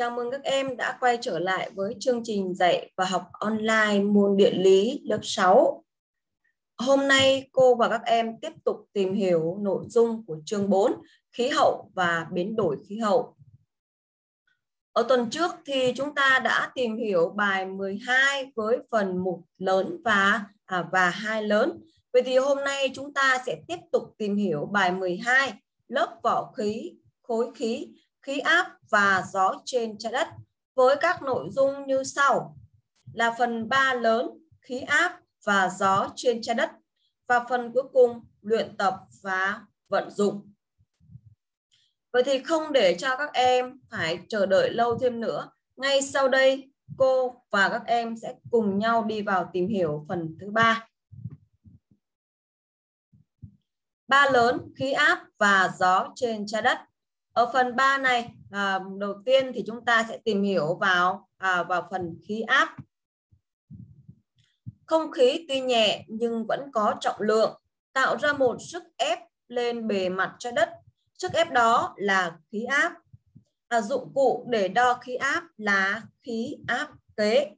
Chào mừng các em đã quay trở lại với chương trình dạy và học online môn địa lý lớp 6. Hôm nay cô và các em tiếp tục tìm hiểu nội dung của chương 4 khí hậu và biến đổi khí hậu. Ở tuần trước thì chúng ta đã tìm hiểu bài 12 với phần 1 lớn và à, và hai lớn. Vậy thì hôm nay chúng ta sẽ tiếp tục tìm hiểu bài 12 lớp vỏ khí, khối khí khí áp và gió trên trái đất với các nội dung như sau là phần 3 lớn khí áp và gió trên trái đất và phần cuối cùng luyện tập và vận dụng. Vậy thì không để cho các em phải chờ đợi lâu thêm nữa, ngay sau đây cô và các em sẽ cùng nhau đi vào tìm hiểu phần thứ ba. Ba lớn khí áp và gió trên trái đất ở phần 3 này à, đầu tiên thì chúng ta sẽ tìm hiểu vào à, vào phần khí áp. Không khí tuy nhẹ nhưng vẫn có trọng lượng tạo ra một sức ép lên bề mặt trái đất. Sức ép đó là khí áp. À, dụng cụ để đo khí áp là khí áp kế.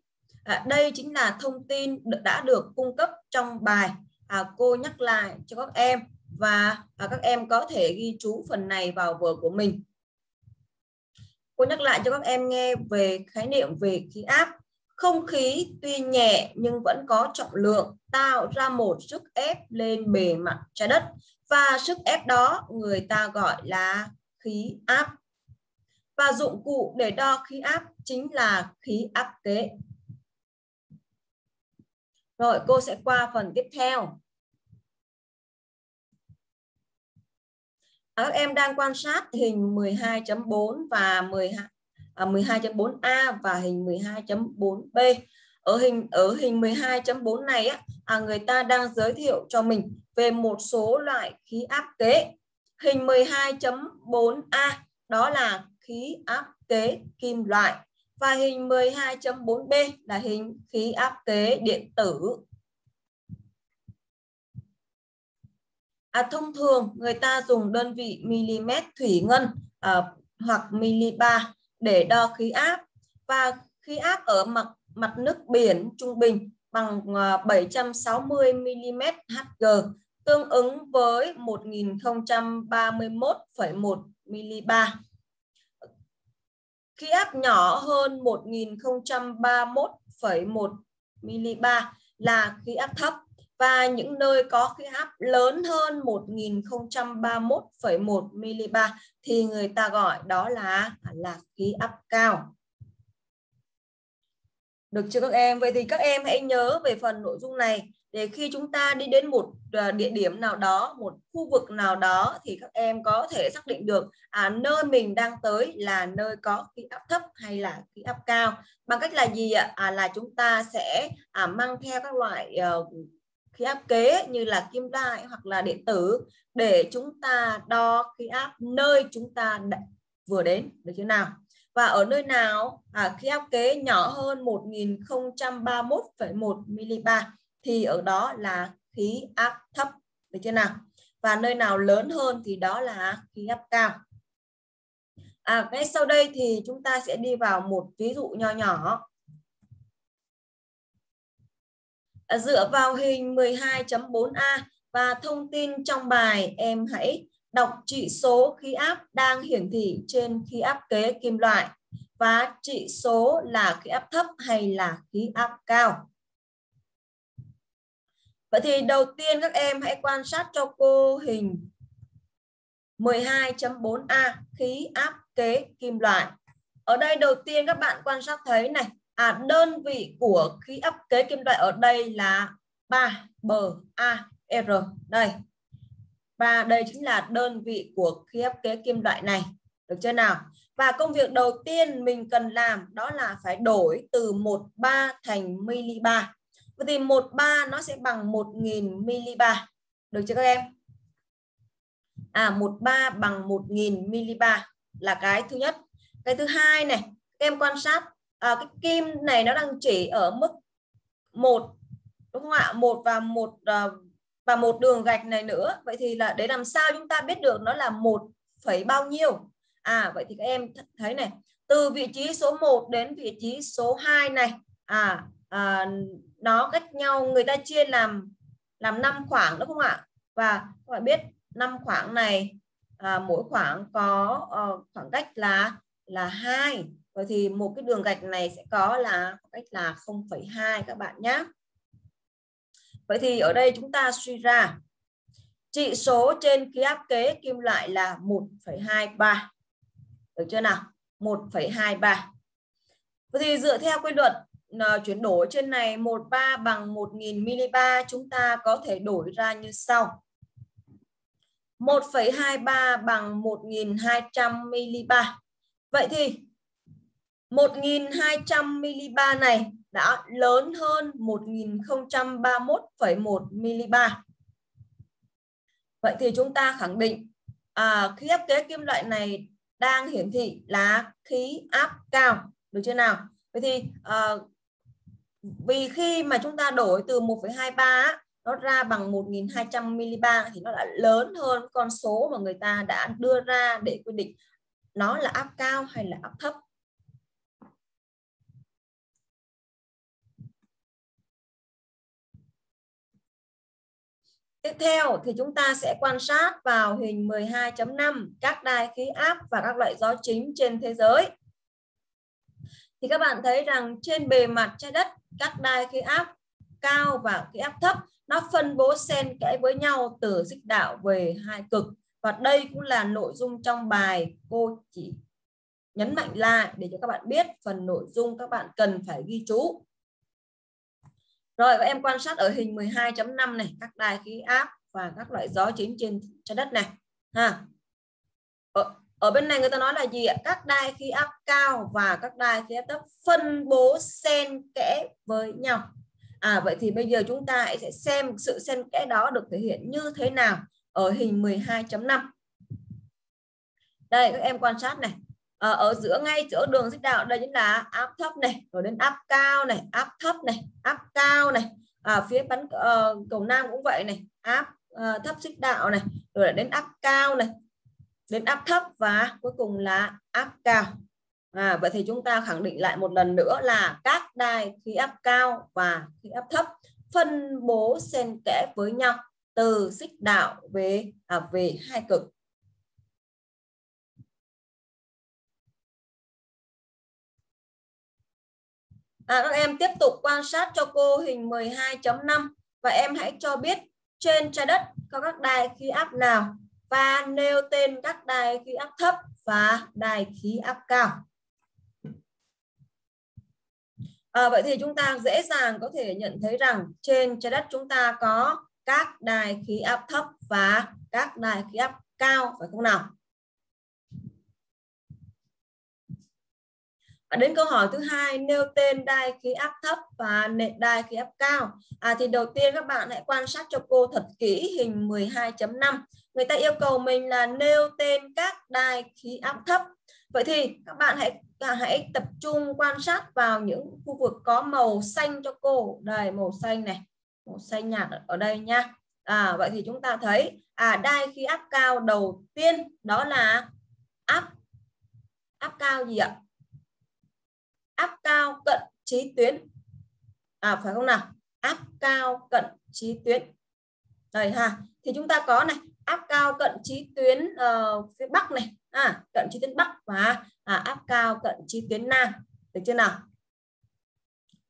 À, đây chính là thông tin đã được cung cấp trong bài à, cô nhắc lại cho các em và à, các em có thể ghi chú phần này vào vở của mình. Cô nhắc lại cho các em nghe về khái niệm về khí áp. Không khí tuy nhẹ nhưng vẫn có trọng lượng tạo ra một sức ép lên bề mặt trái đất và sức ép đó người ta gọi là khí áp. Và dụng cụ để đo khí áp chính là khí áp kế. Rồi cô sẽ qua phần tiếp theo. Các em đang quan sát hình 12.4 và 12 à, 12.4A và hình 12.4B. Ở hình ở hình 12.4 này á, à, người ta đang giới thiệu cho mình về một số loại khí áp kế. Hình 12.4A đó là khí áp kế kim loại và hình 12.4B là hình khí áp kế điện tử. À, thông thường người ta dùng đơn vị mm thủy ngân à, hoặc milibar để đo khí áp và khí áp ở mặt mặt nước biển trung bình bằng 760 mm Hg tương ứng với 1031,1 milibar. Khí áp nhỏ hơn 1031,1 milibar là khí áp thấp và những nơi có khí áp lớn hơn 1031,1 milibar thì người ta gọi đó là là khí áp cao. Được chưa các em? Vậy thì các em hãy nhớ về phần nội dung này để khi chúng ta đi đến một à, địa điểm nào đó, một khu vực nào đó thì các em có thể xác định được à, nơi mình đang tới là nơi có khí áp thấp hay là khí áp cao. Bằng cách là gì ạ? À, là chúng ta sẽ à, mang theo các loại uh, khí áp kế như là kim loại hoặc là điện tử để chúng ta đo khí áp nơi chúng ta vừa đến được chưa nào? Và ở nơi nào à, khí áp kế nhỏ hơn 1031,1 milibar thì ở đó là khí áp thấp được chưa nào? Và nơi nào lớn hơn thì đó là khí áp cao. À, ngay sau đây thì chúng ta sẽ đi vào một ví dụ nho nhỏ. Dựa vào hình 12.4a và thông tin trong bài em hãy đọc trị số khí áp đang hiển thị trên khí áp kế kim loại và trị số là khí áp thấp hay là khí áp cao. Vậy thì đầu tiên các em hãy quan sát cho cô hình 12.4a khí áp kế kim loại. Ở đây đầu tiên các bạn quan sát thấy này, à, đơn vị của khí áp kế kim loại ở đây là 3 bờ A R. Đây. Và đây chính là đơn vị của khí áp kế kim loại này. Được chưa nào? Và công việc đầu tiên mình cần làm đó là phải đổi từ 13 thành milibar vậy thì 13 nó sẽ bằng 1000 milibar được chưa các em? À 13 bằng 1000 milibar là cái thứ nhất. Cái thứ hai này các em quan sát à, cái kim này nó đang chỉ ở mức một đúng không ạ? Một và một à, và một đường gạch này nữa. Vậy thì là để làm sao chúng ta biết được nó là một phẩy bao nhiêu? À vậy thì các em thấy này từ vị trí số 1 đến vị trí số 2 này à, à nó cách nhau người ta chia làm làm năm khoảng đúng không ạ? Và các bạn biết năm khoảng này à, mỗi khoảng có uh, khoảng cách là là hai vậy thì một cái đường gạch này sẽ có là khoảng cách là 0,2 các bạn nhé vậy thì ở đây chúng ta suy ra trị số trên khí áp kế kim loại là 1,23 được chưa nào? 1,23 vậy thì dựa theo quy luật ờ, chuyển đổi trên này 13 bằng 1000 milibar chúng ta có thể đổi ra như sau. 1,23 bằng 1200 milibar vậy thì 1200 mB này đã lớn hơn 1031,1 mB vậy thì chúng ta khẳng định à, khí áp kế kim loại này đang hiển thị là khí áp cao. Được chưa nào? Vậy thì à, vì khi mà chúng ta đổi từ 1,23 nó ra bằng 1200 mB thì nó đã lớn hơn con số mà người ta đã đưa ra để quyết định nó là áp cao hay là áp thấp. Tiếp theo thì chúng ta sẽ quan sát vào hình 12.5 các đai khí áp và các loại gió chính trên thế giới. Thì các bạn thấy rằng trên bề mặt trái đất, các đai khí áp cao và khí áp thấp, nó phân bố xen kẽ với nhau từ xích đạo về hai cực và đây cũng là nội dung trong bài cô chỉ nhấn mạnh lại để cho các bạn biết phần nội dung các bạn cần phải ghi chú rồi và em quan sát ở hình 12.5 này các đài khí áp và các loại gió chính trên trái đất này ha. Ở, ở bên này người ta nói là gì ạ? Các đài khí áp cao và các đài khí áp thấp phân bố xen kẽ với nhau. À vậy thì bây giờ chúng ta sẽ xem sự xen kẽ đó được thể hiện như thế nào ở hình 12.5 đây các em quan sát này à, ở giữa ngay giữa đường xích đạo đây chính là áp thấp này rồi đến áp cao này áp thấp này áp cao này. À, phía bắn uh, cầu nam cũng vậy này áp uh, thấp xích đạo này rồi đến áp cao này đến áp thấp và cuối cùng là áp cao. À, vậy thì chúng ta khẳng định lại một lần nữa là các đài khí áp cao và khí áp thấp phân bố xen kẽ với nhau từ xích đạo về à, về hai cực. À, các em tiếp tục quan sát cho cô hình 12.5 và em hãy cho biết trên trái đất có các đài khí áp nào và nêu tên các đài khí áp thấp và đài khí áp cao. À, vậy thì chúng ta dễ dàng có thể nhận thấy rằng trên trái đất chúng ta có các đài khí áp thấp và các đài khí áp cao phải không nào? Và đến câu hỏi thứ hai nêu tên đai khí áp thấp và đai khí áp cao. À, thì đầu tiên các bạn hãy quan sát cho cô thật kỹ hình 12.5. Người ta yêu cầu mình là nêu tên các đai khí áp thấp. Vậy thì các bạn hãy à, hãy tập trung quan sát vào những khu vực có màu xanh cho cô. Đây màu xanh này, màu xanh nhạt ở đây nha. À, vậy thì chúng ta thấy à đai khí áp cao đầu tiên đó là áp áp cao gì ạ? Áp cao cận trí tuyến. À phải không nào? Áp cao cận trí tuyến. Đây ha. Thì chúng ta có này áp cao cận trí tuyến uh, phía bắc này. À cận trí tuyến bắc và à, áp cao cận trí tuyến nam. Được chưa nào?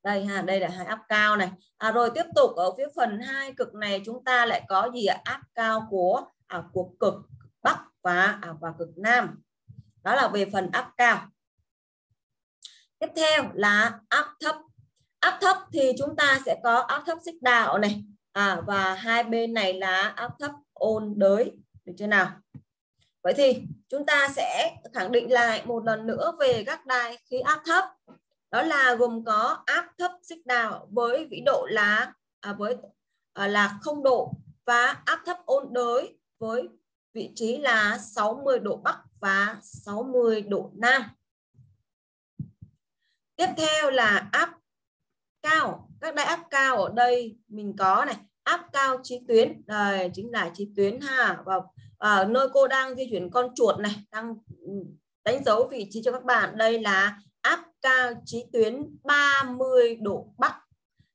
Đây ha đây là hai áp cao này. À, rồi tiếp tục ở phía phần hai cực này chúng ta lại có gì ạ? Áp cao của à, của cực bắc và à, và cực nam. Đó là về phần áp cao tiếp theo là áp thấp. Áp thấp thì chúng ta sẽ có áp thấp xích đạo này. À, và hai bên này là áp thấp ôn đới. Được chưa nào? Vậy thì chúng ta sẽ khẳng định lại một lần nữa về các đài khí áp thấp. Đó là gồm có áp thấp xích đạo với vĩ độ là à, với à, là không độ và áp thấp ôn đới với vị trí là 60 độ bắc và 60 độ nam tiếp theo là áp cao. Các đáy áp cao ở đây mình có này, áp cao trí tuyến. Đây, chính là trí tuyến ha. Và ở nơi cô đang di chuyển con chuột này, đang ừ, đánh dấu vị trí cho các bạn. Đây là áp cao chí tuyến 30 độ Bắc.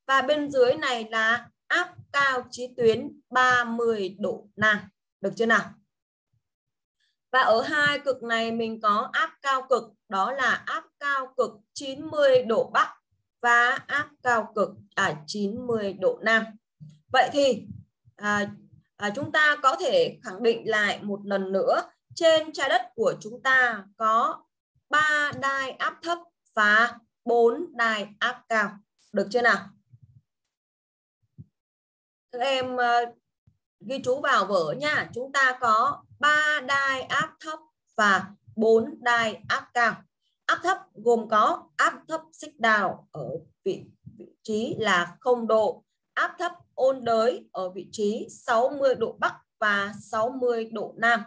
Và bên dưới này là áp cao chí tuyến 30 độ Nam. Được chưa nào? Và ở hai cực này mình có áp cao cực, đó là áp cao cực 90 độ Bắc và áp cao cực à 90 độ Nam vậy thì à, à, chúng ta có thể khẳng định lại một lần nữa trên trái đất của chúng ta có 3 đai áp thấp và 4 đai áp cao. Được chưa nào? Các em à, ghi chú vào vở nha. Chúng ta có 3 đai áp thấp và 4 đai áp cao. Áp thấp gồm có áp thấp xích đào ở vị, vị trí là 0 độ, áp thấp ôn đới ở vị trí 60 độ Bắc và 60 độ Nam.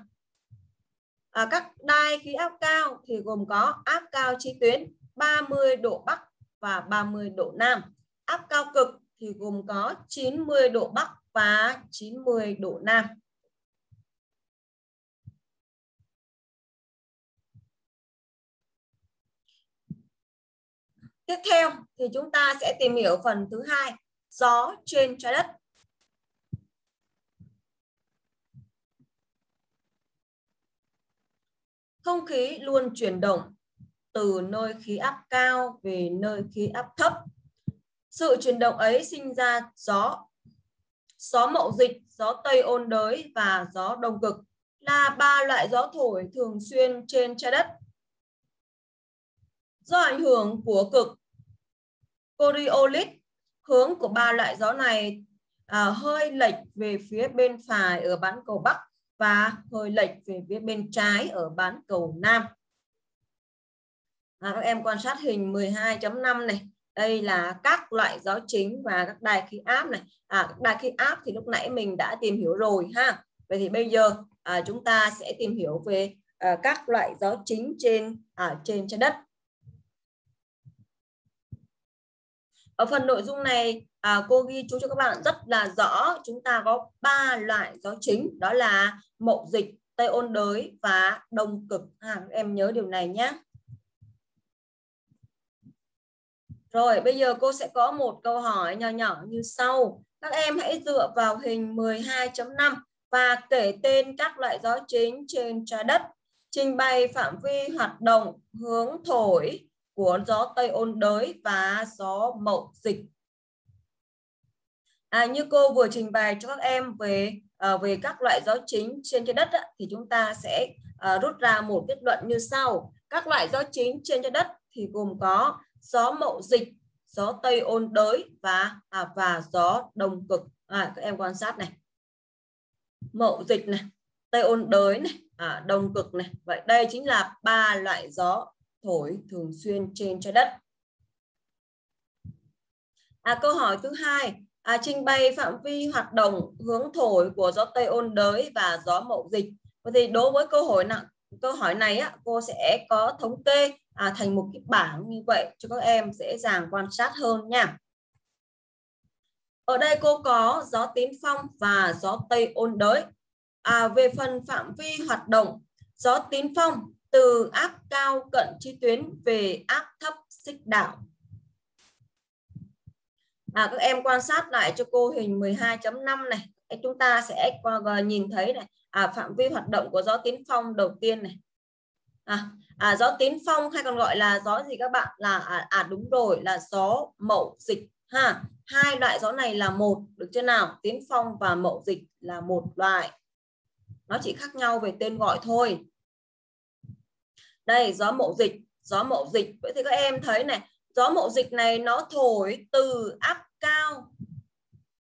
À, các đai khí áp cao thì gồm có áp cao chi tuyến 30 độ Bắc và 30 độ Nam. Áp cao cực thì gồm có 90 độ Bắc và 90 độ Nam. Tiếp theo thì chúng ta sẽ tìm hiểu phần thứ hai, gió trên trái đất. Không khí luôn chuyển động từ nơi khí áp cao về nơi khí áp thấp. Sự chuyển động ấy sinh ra gió. Gió mậu dịch, gió tây ôn đới và gió đông cực là ba loại gió thổi thường xuyên trên trái đất. Do ảnh hưởng của cực Coriolis, hướng của ba loại gió này à, hơi lệch về phía bên phải ở bán cầu Bắc và hơi lệch về phía bên trái ở bán cầu Nam. À, các em quan sát hình 12.5 này. Đây là các loại gió chính và các đài khí áp này. À, các đài khí áp thì lúc nãy mình đã tìm hiểu rồi ha. Vậy thì bây giờ à, chúng ta sẽ tìm hiểu về à, các loại gió chính trên à, trên trái đất. Ở phần nội dung này à, cô ghi chú cho các bạn rất là rõ chúng ta có ba loại gió chính đó là mậu dịch, tây ôn đới và đông cực. À, em nhớ điều này nhé. Rồi bây giờ cô sẽ có một câu hỏi nhỏ nhỏ như sau. Các em hãy dựa vào hình 12.5 và kể tên các loại gió chính trên trái đất. Trình bày phạm vi hoạt động, hướng thổi của gió Tây ôn đới và gió mậu dịch. À, như cô vừa trình bày cho các em về uh, về các loại gió chính trên trái đất á, thì chúng ta sẽ uh, rút ra một kết luận như sau. Các loại gió chính trên trái đất thì gồm có gió mậu dịch, gió tây ôn đới và à, và gió đông cực. À, các em quan sát này. Mậu dịch này, tây ôn đới này, à, đông cực này. Vậy đây chính là ba loại gió thổi thường xuyên trên trái đất. À, câu hỏi thứ hai, à, trình bày phạm vi hoạt động hướng thổi của gió tây ôn đới và gió mậu dịch. Vậy thì đối với câu hỏi nặng câu hỏi này á, cô sẽ có thống kê à, thành một cái bảng như vậy cho các em dễ dàng quan sát hơn nha. Ở đây cô có gió tín phong và gió tây ôn đới. À, về phần phạm vi hoạt động, gió tín phong từ áp cao cận chi tuyến về áp thấp xích đạo. À, các em quan sát lại cho cô hình 12.5 này. Chúng ta sẽ qua nhìn thấy này à, phạm vi hoạt động của gió tiến phong đầu tiên này. À, à, gió tiến phong hay còn gọi là gió gì các bạn là à, à đúng rồi là gió mậu dịch ha hai loại gió này là một được chưa nào tiến phong và mậu dịch là một loại nó chỉ khác nhau về tên gọi thôi đây gió mậu dịch gió mậu dịch. Vậy thì các em thấy này gió mậu dịch này nó thổi từ áp cao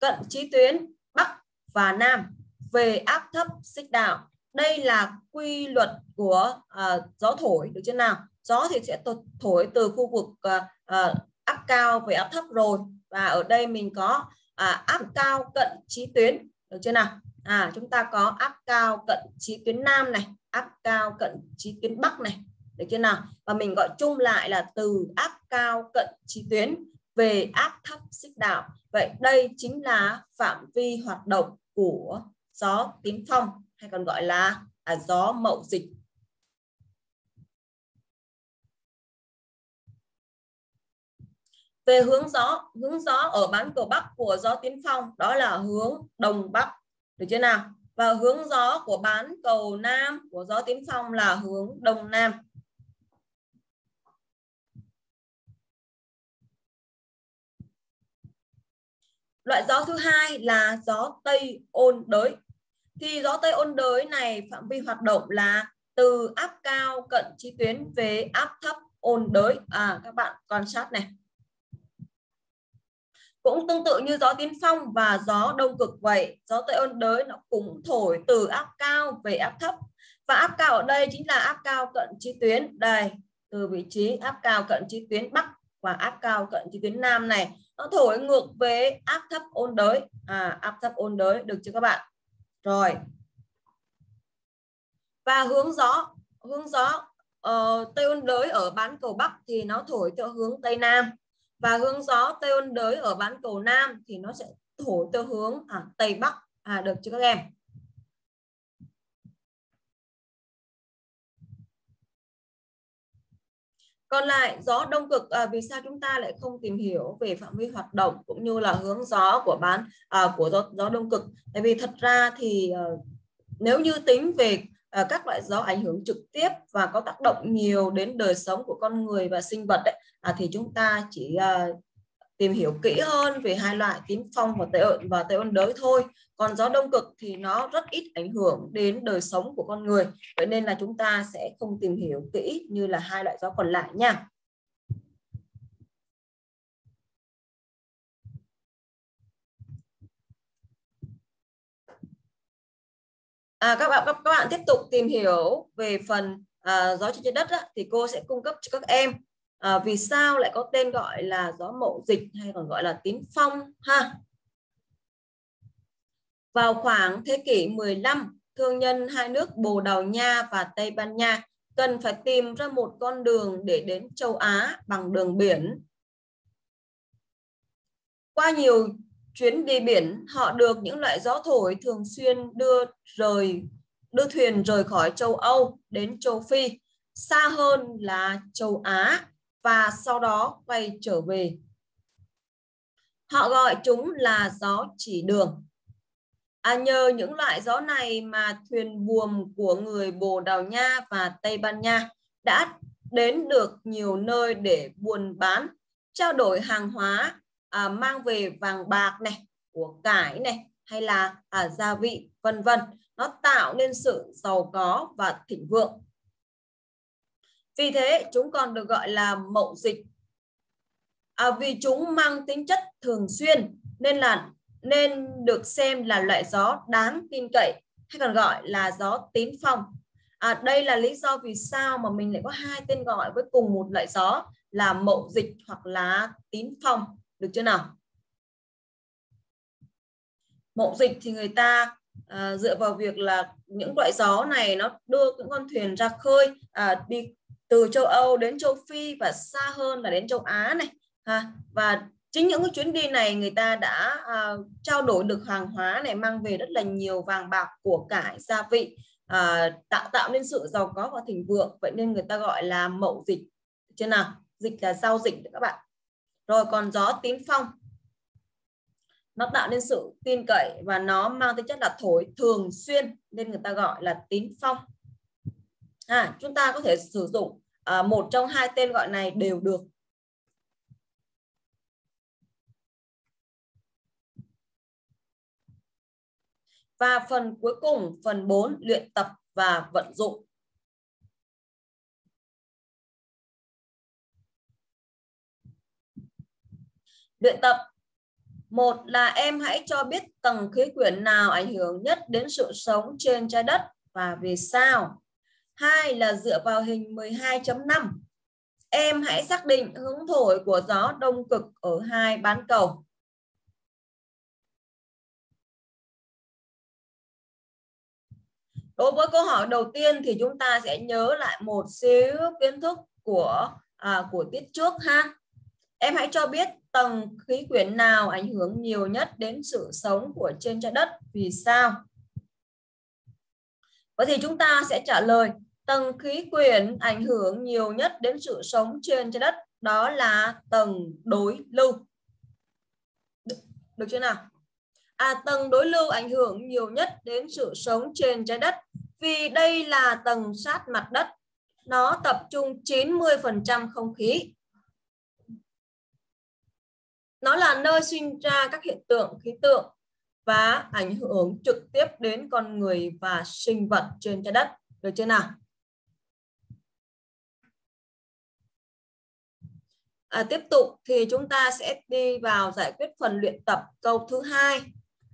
cận chí tuyến bắc và nam về áp thấp xích đạo. Đây là quy luật của uh, gió thổi được chưa nào? Gió thì sẽ thổi từ khu vực uh, uh, áp cao về áp thấp rồi. Và ở đây mình có uh, áp cao cận chí tuyến được chưa nào? à chúng ta có áp cao cận trí tuyến nam này áp cao cận trí tuyến bắc này được chưa nào? Và mình gọi chung lại là từ áp cao cận trí tuyến về áp thấp xích đạo. Vậy đây chính là phạm vi hoạt động của gió tín phong hay còn gọi là à, gió mậu dịch. Về hướng gió hướng gió ở bán cầu bắc của gió tiến phong đó là hướng đông bắc được chưa nào? Và hướng gió của bán cầu nam, của gió tím phong là hướng đông nam. Loại gió thứ hai là gió tây ôn đới. Thì gió tây ôn đới này, phạm vi hoạt động là từ áp cao cận chi tuyến về áp thấp ôn đới. À các bạn quan sát này cũng tương tự như gió tiến phong và gió đông cực vậy. Gió tây ôn đới nó cũng thổi từ áp cao về áp thấp. Và áp cao ở đây chính là áp cao cận chi tuyến. Đây từ vị trí áp cao cận chi tuyến bắc và áp cao cận chi tuyến nam này nó thổi ngược về áp thấp ôn đới. À áp thấp ôn đới được chưa các bạn? Rồi. Và hướng gió hướng gió uh, tây ôn đới ở bán cầu bắc thì nó thổi theo hướng tây nam và hướng gió tây ôn đới ở bán cầu nam thì nó sẽ thổi theo hướng à, tây bắc à được chưa các em Còn lại gió đông cực à, vì sao chúng ta lại không tìm hiểu về phạm vi hoạt động cũng như là hướng gió của bán à, của gió, gió đông cực? Tại vì thật ra thì à, nếu như tính về Ờ, các loại gió ảnh hưởng trực tiếp và có tác động nhiều đến đời sống của con người và sinh vật ấy, à, thì chúng ta chỉ à, tìm hiểu kỹ hơn về hai loại tím phong và tây ợn và tây ôn đới thôi. Còn gió đông cực thì nó rất ít ảnh hưởng đến đời sống của con người. Vậy nên là chúng ta sẽ không tìm hiểu kỹ như là hai loại gió còn lại nha. À, các bạn các, các bạn tiếp tục tìm hiểu về phần à, gió trên trái đất á, thì cô sẽ cung cấp cho các em. À, vì sao lại có tên gọi là gió mậu dịch hay còn gọi là tín phong ha? Vào khoảng thế kỷ 15 thương nhân hai nước Bồ Đào Nha và Tây Ban Nha cần phải tìm ra một con đường để đến châu Á bằng đường biển. Qua nhiều chuyến đi biển họ được những loại gió thổi thường xuyên đưa rời đưa thuyền rời khỏi châu Âu đến châu Phi xa hơn là châu Á và sau đó quay trở về. Họ gọi chúng là gió chỉ đường. À, nhờ những loại gió này mà thuyền buồm của người Bồ Đào Nha và Tây Ban Nha đã đến được nhiều nơi để buôn bán, trao đổi hàng hóa, à, mang về vàng bạc này, của cải này hay là à, gia vị vân vân. Nó tạo nên sự giàu có và thịnh vượng. Vì thế chúng còn được gọi là mậu dịch. À, vì chúng mang tính chất thường xuyên nên là nên được xem là loại gió đáng tin cậy hay còn gọi là gió tín phong. À, đây là lý do vì sao mà mình lại có hai tên gọi với cùng một loại gió là mậu dịch hoặc là tín phong. Được chưa nào? Mậu dịch thì người ta à, dựa vào việc là những loại gió này nó đưa những con thuyền ra khơi à, đi từ châu Âu đến châu Phi và xa hơn là đến châu Á này ha. Và chính những cái chuyến đi này người ta đã à, trao đổi được hàng hóa này mang về rất là nhiều vàng bạc của cải gia vị à, tạo tạo nên sự giàu có và thịnh vượng. Vậy nên người ta gọi là mậu dịch. Chưa nào? Dịch là giao dịch các bạn rồi còn gió tím phong. Nó tạo nên sự tin cậy và nó mang tính chất là thổi thường xuyên nên người ta gọi là tín phong. À, chúng ta có thể sử dụng à, một trong hai tên gọi này đều được. Và phần cuối cùng, phần 4, luyện tập và vận dụng. Luyện tập. Một là em hãy cho biết tầng khí quyển nào ảnh hưởng nhất đến sự sống trên trái đất và vì sao. Hai là dựa vào hình 12.5. Em hãy xác định hướng thổi của gió đông cực ở hai bán cầu. Đối với câu hỏi đầu tiên thì chúng ta sẽ nhớ lại một xíu kiến thức của à, của tiết trước ha. Em hãy cho biết tầng khí quyển nào ảnh hưởng nhiều nhất đến sự sống của trên trái đất vì sao? Vậy thì chúng ta sẽ trả lời tầng khí quyển ảnh hưởng nhiều nhất đến sự sống trên trái đất đó là tầng đối lưu. Được, được chưa nào? À, tầng đối lưu ảnh hưởng nhiều nhất đến sự sống trên trái đất vì đây là tầng sát mặt đất. Nó tập trung 90% không khí. Nó là nơi sinh ra các hiện tượng khí tượng và ảnh hưởng trực tiếp đến con người và sinh vật trên trái đất. Được chưa nào? À, tiếp tục thì chúng ta sẽ đi vào giải quyết phần luyện tập câu thứ hai.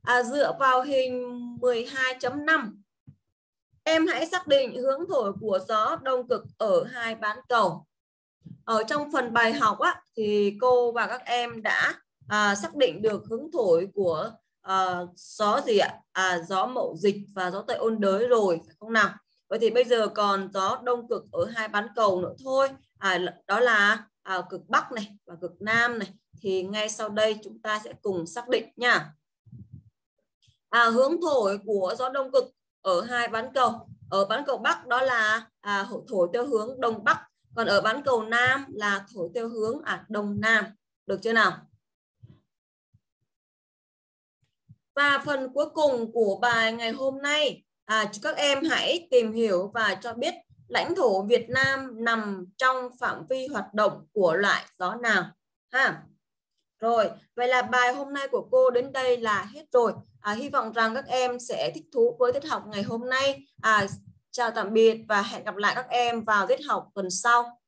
À, dựa vào hình 12.5 em hãy xác định hướng thổi của gió đông cực ở hai bán cầu. Ở trong phần bài học á, thì cô và các em đã à, xác định được hướng thổi của à, gió gì ạ? À, gió mậu dịch và gió tây ôn đới rồi, phải không nào? Vậy thì bây giờ còn gió đông cực ở hai bán cầu nữa thôi. À, đó là à, cực Bắc này và cực Nam này. Thì ngay sau đây chúng ta sẽ cùng xác định nha. À, hướng thổi của gió đông cực ở hai bán cầu. Ở bán cầu Bắc đó là à, thổi theo hướng Đông Bắc. Còn ở bán cầu Nam là thổi theo hướng à, Đông Nam. Được chưa nào? Và phần cuối cùng của bài ngày hôm nay, à, các em hãy tìm hiểu và cho biết lãnh thổ Việt Nam nằm trong phạm vi hoạt động của loại gió nào. Ha. Rồi, vậy là bài hôm nay của cô đến đây là hết rồi. À, hy vọng rằng các em sẽ thích thú với tiết học ngày hôm nay. À, chào tạm biệt và hẹn gặp lại các em vào tiết học tuần sau.